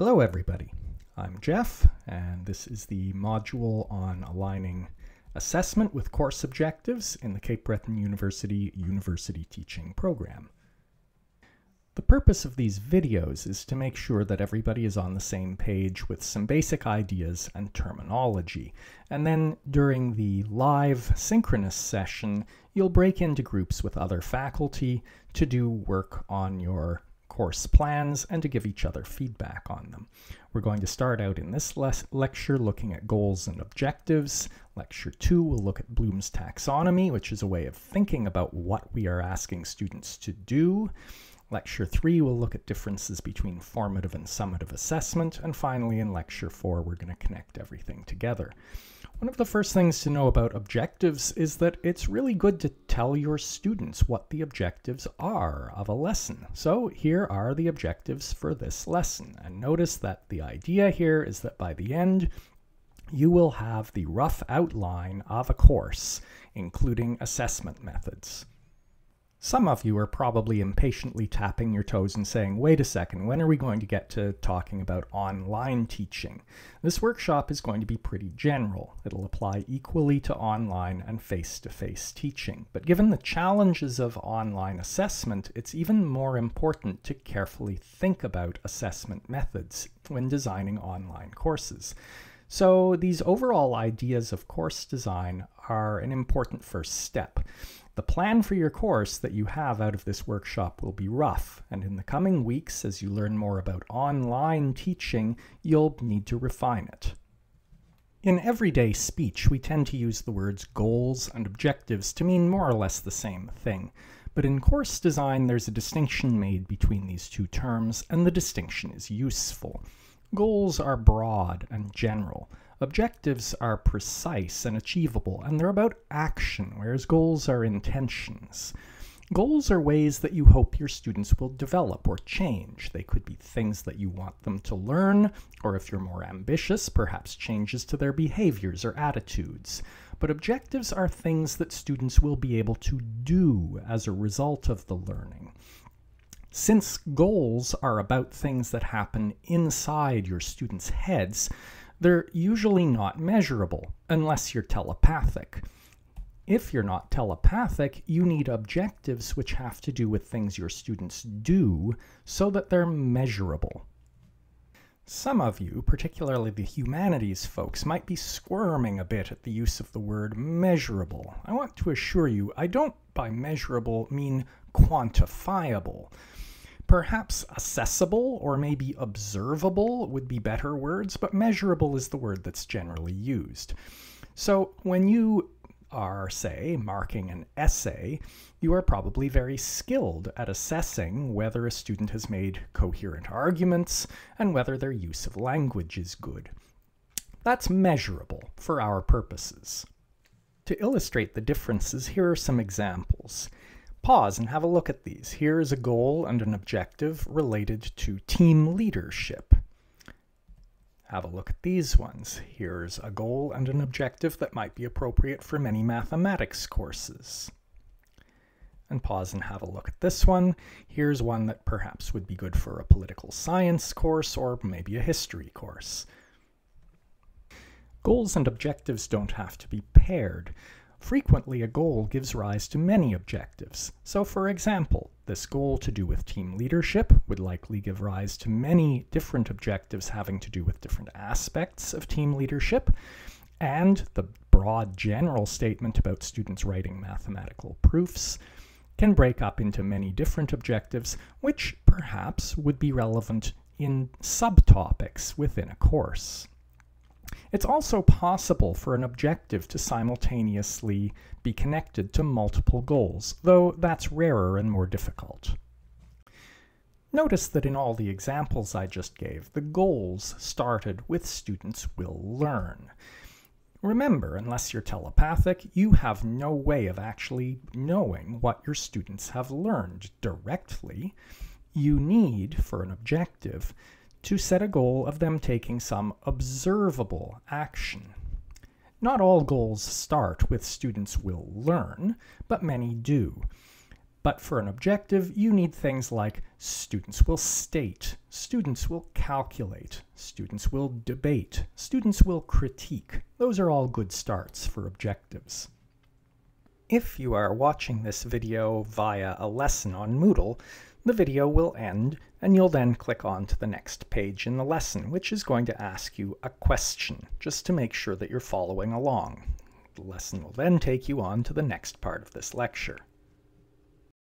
Hello everybody, I'm Jeff and this is the module on aligning assessment with course objectives in the Cape Breton University University Teaching Program. The purpose of these videos is to make sure that everybody is on the same page with some basic ideas and terminology. And then during the live synchronous session, you'll break into groups with other faculty to do work on your course plans and to give each other feedback on them. We're going to start out in this lecture looking at goals and objectives. Lecture 2 will look at Bloom's taxonomy, which is a way of thinking about what we are asking students to do. Lecture 3 will look at differences between formative and summative assessment, and finally in Lecture 4 we're going to connect everything together. One of the first things to know about objectives is that it's really good to tell your students what the objectives are of a lesson. So here are the objectives for this lesson, and notice that the idea here is that by the end you will have the rough outline of a course, including assessment methods. Some of you are probably impatiently tapping your toes and saying, wait a second, when are we going to get to talking about online teaching? This workshop is going to be pretty general. It'll apply equally to online and face-to-face -face teaching. But given the challenges of online assessment, it's even more important to carefully think about assessment methods when designing online courses. So these overall ideas of course design are an important first step. The plan for your course that you have out of this workshop will be rough, and in the coming weeks, as you learn more about online teaching, you'll need to refine it. In everyday speech, we tend to use the words goals and objectives to mean more or less the same thing. But in course design, there's a distinction made between these two terms, and the distinction is useful. Goals are broad and general. Objectives are precise and achievable, and they're about action, whereas goals are intentions. Goals are ways that you hope your students will develop or change. They could be things that you want them to learn, or if you're more ambitious, perhaps changes to their behaviors or attitudes. But objectives are things that students will be able to do as a result of the learning. Since goals are about things that happen inside your students' heads, they're usually not measurable, unless you're telepathic. If you're not telepathic, you need objectives which have to do with things your students do so that they're measurable. Some of you, particularly the humanities folks, might be squirming a bit at the use of the word measurable. I want to assure you, I don't by measurable mean quantifiable. Perhaps accessible or maybe observable would be better words, but measurable is the word that's generally used. So when you are, say, marking an essay, you are probably very skilled at assessing whether a student has made coherent arguments and whether their use of language is good. That's measurable for our purposes. To illustrate the differences, here are some examples. Pause and have a look at these. Here is a goal and an objective related to team leadership. Have a look at these ones. Here's a goal and an objective that might be appropriate for many mathematics courses. And pause and have a look at this one. Here's one that perhaps would be good for a political science course or maybe a history course. Goals and objectives don't have to be paired. Frequently, a goal gives rise to many objectives. So for example, this goal to do with team leadership would likely give rise to many different objectives having to do with different aspects of team leadership. And the broad general statement about students writing mathematical proofs can break up into many different objectives, which perhaps would be relevant in subtopics within a course. It's also possible for an objective to simultaneously be connected to multiple goals, though that's rarer and more difficult. Notice that in all the examples I just gave, the goals started with students will learn. Remember, unless you're telepathic, you have no way of actually knowing what your students have learned directly. You need, for an objective, to set a goal of them taking some observable action. Not all goals start with students will learn, but many do. But for an objective, you need things like students will state, students will calculate, students will debate, students will critique. Those are all good starts for objectives. If you are watching this video via a lesson on Moodle, the video will end and you'll then click on to the next page in the lesson, which is going to ask you a question, just to make sure that you're following along. The lesson will then take you on to the next part of this lecture.